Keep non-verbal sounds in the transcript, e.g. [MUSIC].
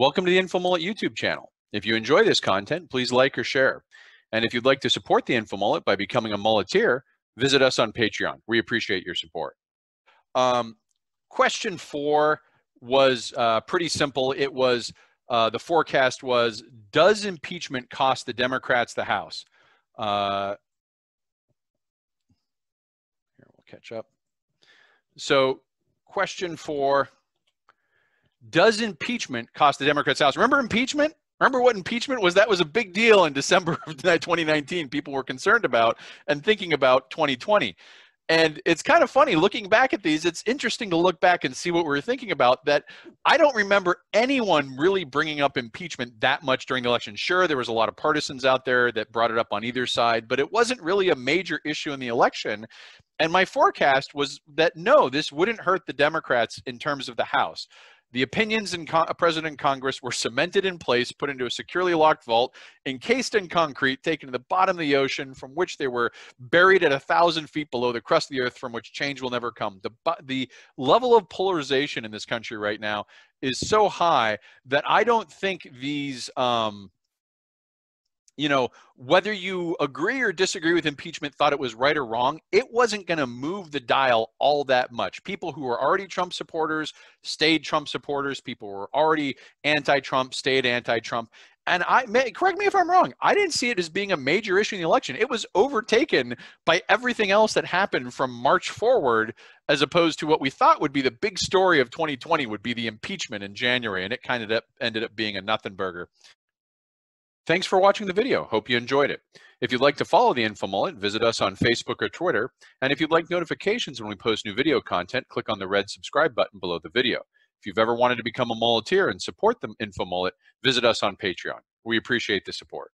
Welcome to the InfoMullet YouTube channel. If you enjoy this content, please like or share. And if you'd like to support the InfoMullet by becoming a mulleteer, visit us on Patreon. We appreciate your support. Um, question four was uh, pretty simple. It was uh, the forecast was Does impeachment cost the Democrats the House? Uh, here, we'll catch up. So, question four does impeachment cost the Democrats House? Remember impeachment? Remember what impeachment was? That was a big deal in December of [LAUGHS] 2019. People were concerned about and thinking about 2020. And it's kind of funny looking back at these. It's interesting to look back and see what we were thinking about. That I don't remember anyone really bringing up impeachment that much during the election. Sure, there was a lot of partisans out there that brought it up on either side, but it wasn't really a major issue in the election. And my forecast was that no, this wouldn't hurt the Democrats in terms of the House. The opinions in con- President Congress were cemented in place, put into a securely locked vault, encased in concrete, taken to the bottom of the ocean, from which they were buried at a thousand feet below the crust of the earth, from which change will never come. The, the level of polarization in this country right now is so high that I don't think these. Um, you know, whether you agree or disagree with impeachment, thought it was right or wrong, it wasn't going to move the dial all that much. People who were already Trump supporters stayed Trump supporters. People who were already anti-Trump stayed anti-Trump. And I may, correct me if I'm wrong. I didn't see it as being a major issue in the election. It was overtaken by everything else that happened from March forward, as opposed to what we thought would be the big story of 2020 would be the impeachment in January, and it kind of ended up being a nothing burger. Thanks for watching the video. Hope you enjoyed it. If you'd like to follow the InfoMullet, visit us on Facebook or Twitter. And if you'd like notifications when we post new video content, click on the red subscribe button below the video. If you've ever wanted to become a mulleteer and support the InfoMullet, visit us on Patreon. We appreciate the support.